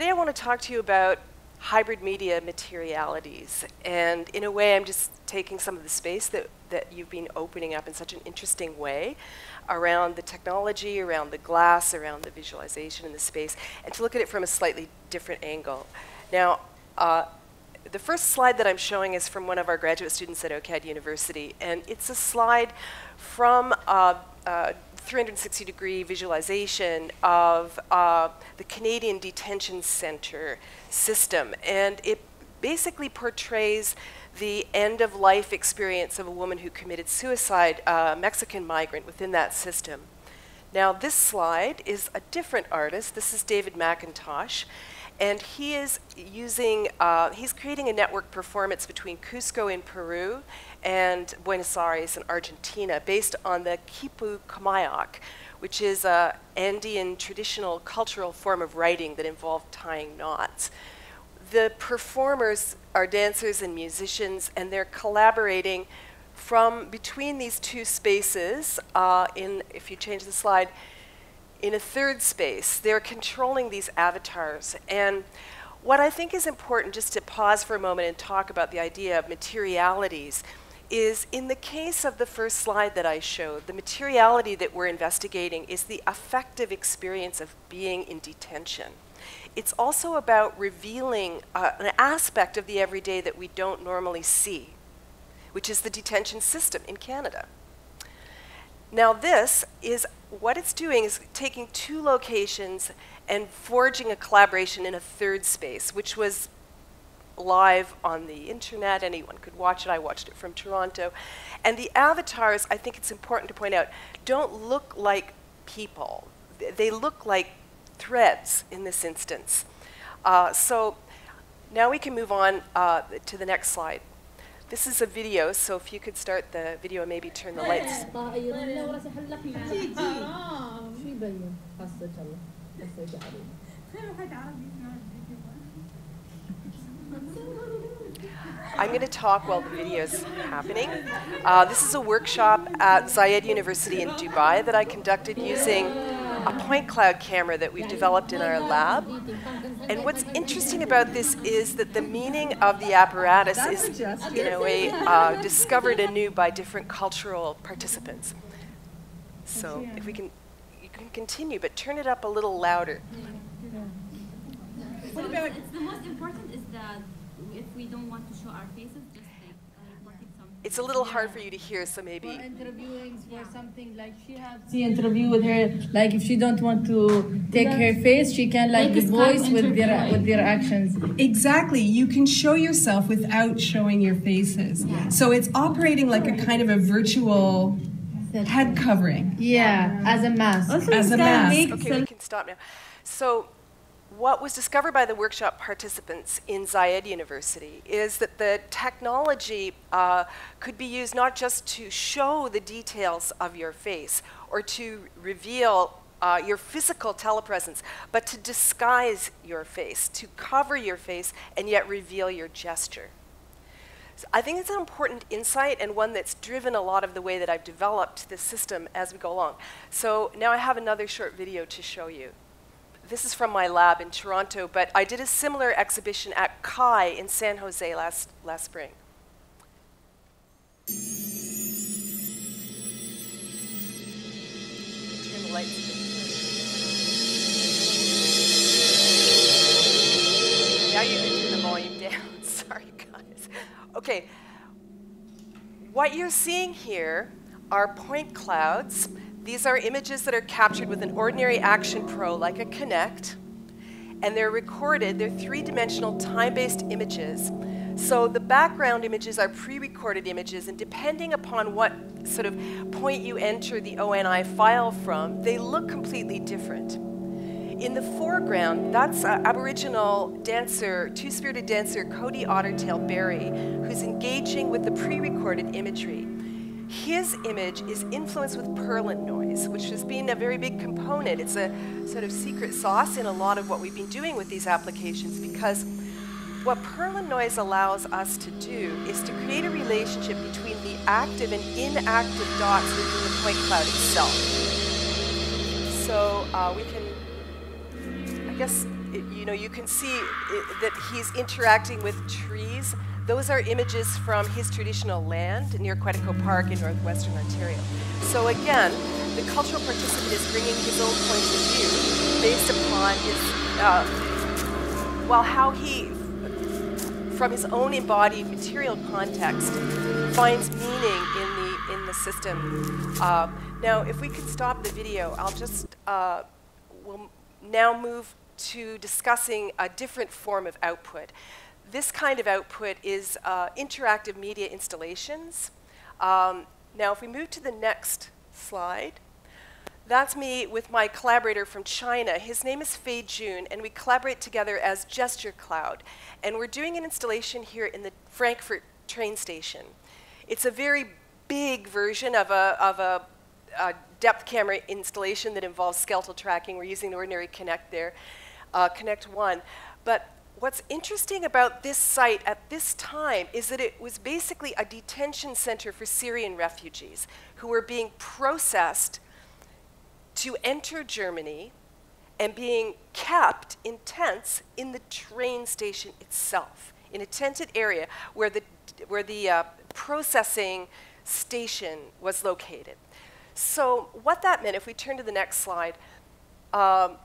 Today I want to talk to you about hybrid media materialities. And in a way, I'm just taking some of the space that, that you've been opening up in such an interesting way around the technology, around the glass, around the visualization in the space, and to look at it from a slightly different angle. Now, uh, the first slide that I'm showing is from one of our graduate students at OCAD University, and it's a slide from uh, uh, 360 degree visualization of uh, the Canadian Detention Center system. And it basically portrays the end of life experience of a woman who committed suicide, a Mexican migrant within that system. Now, this slide is a different artist. This is David McIntosh. And he is using, uh, he's creating a network performance between Cusco in Peru and Buenos Aires in Argentina based on the Quipu Camayoc, which is an Andean traditional cultural form of writing that involved tying knots. The performers are dancers and musicians, and they're collaborating from between these two spaces uh, in, if you change the slide, in a third space. They're controlling these avatars. And what I think is important, just to pause for a moment and talk about the idea of materialities, is in the case of the first slide that I showed, the materiality that we're investigating is the affective experience of being in detention. It's also about revealing uh, an aspect of the everyday that we don't normally see, which is the detention system in Canada. Now, this is what it's doing is taking two locations and forging a collaboration in a third space, which was live on the internet. Anyone could watch it. I watched it from Toronto. And the avatars, I think it's important to point out, don't look like people. They look like threads in this instance. Uh, so now we can move on uh, to the next slide. This is a video, so if you could start the video and maybe turn the lights. I'm going to talk while the video is happening. Uh, this is a workshop at Zayed University in Dubai that I conducted using a point cloud camera that we've developed in our lab. And what's interesting about this is that the meaning of the apparatus is, in a way, uh, discovered anew by different cultural participants. So if we can, you can continue, but turn it up a little louder. What about? It's the most important is that if we don't want to show our faces, just like uh, It's a little hard for you to hear, so maybe. For interviewing for something like she has the interview with her, like if she don't want to take her face, she can like, Like the voice with their with their actions. Exactly. You can show yourself without showing your faces. So it's operating like a kind of a virtual head covering. Yeah, as a mask. As a mask. Okay, we can stop now. So, what was discovered by the workshop participants in Zayed University is that the technology uh, could be used not just to show the details of your face or to reveal uh, your physical telepresence, but to disguise your face, to cover your face, and yet reveal your gesture. So I think it's an important insight and one that's driven a lot of the way that I've developed this system as we go along. So now I have another short video to show you. This is from my lab in Toronto, but I did a similar exhibition at CHI in San Jose last, last spring. Turn the lights. Now you can turn the volume down. Sorry, guys. Okay. What you're seeing here are point clouds. These are images that are captured with an ordinary Xtion Pro like a Kinect, and they're recorded. They're three dimensional time based images. So the background images are pre recorded images, and depending upon what sort of point you enter the ONI file from, they look completely different. In the foreground, that's uh, Aboriginal dancer, two spirited dancer Cody Ottertail Berry, who's engaging with the pre recorded imagery. His image is influenced with Perlin noise, which has been a very big component. It's a sort of secret sauce in a lot of what we've been doing with these applications because what Perlin noise allows us to do is to create a relationship between the active and inactive dots within the point cloud itself. So uh, we can, I guess, you know, you can see that he's interacting with trees. Those are images from his traditional land near Quetico Park in northwestern Ontario. So again, the cultural participant is bringing his own point of view based upon his, uh, well, how he, from his own embodied material context, finds meaning in the in the system. Uh, now, if we could stop the video, I'll just uh, we'll now move to discussing a different form of output. This kind of output is uh, interactive media installations. Um, now, if we move to the next slide, that's me with my collaborator from China. His name is Fei Jun, and we collaborate together as Gesture Cloud. And we're doing an installation here in the Frankfurt train station. It's a very big version of a, of a, a depth camera installation that involves skeletal tracking. We're using the ordinary Kinect there, uh, Kinect One. But what's interesting about this site at this time is that it was basically a detention center for Syrian refugees who were being processed to enter Germany and being kept in tents in the train station itself, in a tented area where the, where the uh, processing station was located. So, what that meant, if we turn to the next slide, um,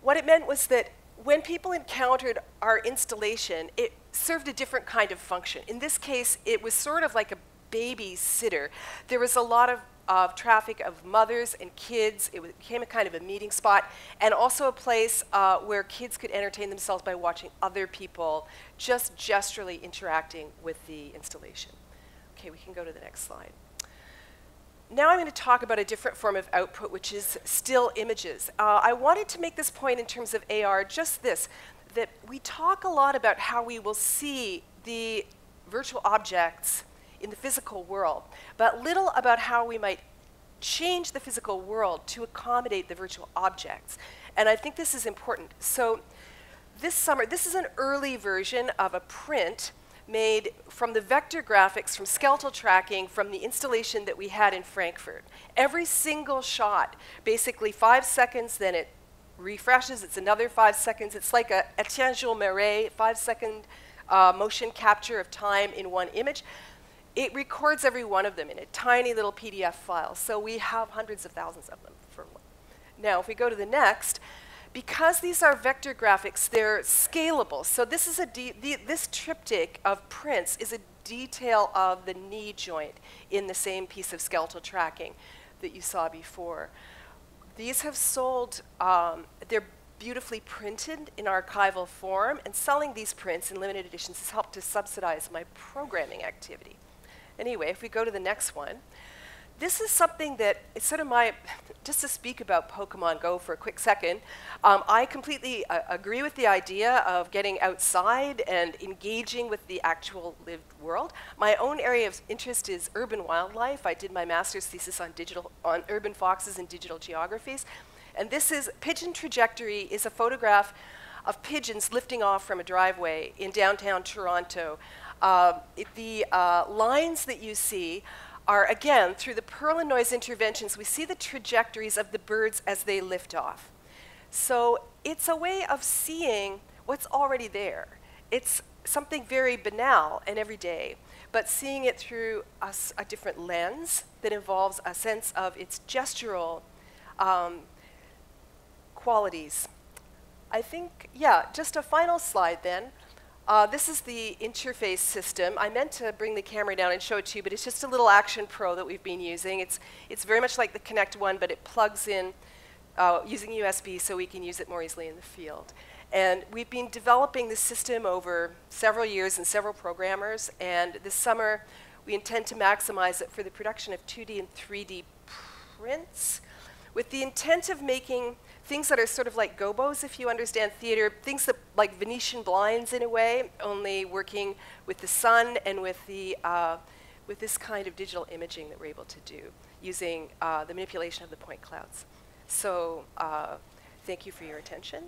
what it meant was that when people encountered our installation, it served a different kind of function. In this case, it was sort of like a babysitter. There was a lot of of traffic of mothers and kids. It became a kind of a meeting spot and also a place uh, where kids could entertain themselves by watching other people just gesturally interacting with the installation. Okay, we can go to the next slide. Now I'm going to talk about a different form of output, which is still images. Uh, I wanted to make this point in terms of AR, just this, that we talk a lot about how we will see the virtual objects in the physical world, but little about how we might change the physical world to accommodate the virtual objects. And I think this is important. So this summer, this is an early version of a print made from the vector graphics from skeletal tracking from the installation that we had in Frankfurt. Every single shot, basically five seconds, then it refreshes, it's another five seconds. It's like a Etienne Jules Marey, five second uh, motion capture of time in one image it records every one of them in a tiny little PDF file. So we have hundreds of thousands of them. For now, if we go to the next, because these are vector graphics, they're scalable. So this is a the, this triptych of prints is a detail of the knee joint in the same piece of skeletal tracking that you saw before. These have sold, um, they're beautifully printed in archival form, and selling these prints in limited editions has helped to subsidize my programming activity. Anyway, if we go to the next one, this is something that it's sort of my, just to speak about Pokemon Go for a quick second, um, I completely uh, agree with the idea of getting outside and engaging with the actual lived world. My own area of interest is urban wildlife. I did my master's thesis on digital, on urban foxes and digital geographies. And this is, Pigeon Trajectory is a photograph of pigeons lifting off from a driveway in downtown Toronto. Uh, it, the uh, lines that you see are, again, through the Perlin Noise interventions, we see the trajectories of the birds as they lift off. So it's a way of seeing what's already there. It's something very banal and everyday, but seeing it through a, a different lens that involves a sense of its gestural um, qualities. I think, yeah, just a final slide then. Uh, this is the interface system. I meant to bring the camera down and show it to you, but it's just a little Xtion Pro that we've been using. It's, it's very much like the Kinect One, but it plugs in uh, using USB so we can use it more easily in the field. And we've been developing this system over several years and several programmers, and this summer we intend to maximize it for the production of 2D and 3D prints with the intent of making things that are sort of like gobos, if you understand theater, things that like Venetian blinds in a way, only working with the sun and with the uh, with this kind of digital imaging that we're able to do using uh, the manipulation of the point clouds. So uh, thank you for your attention,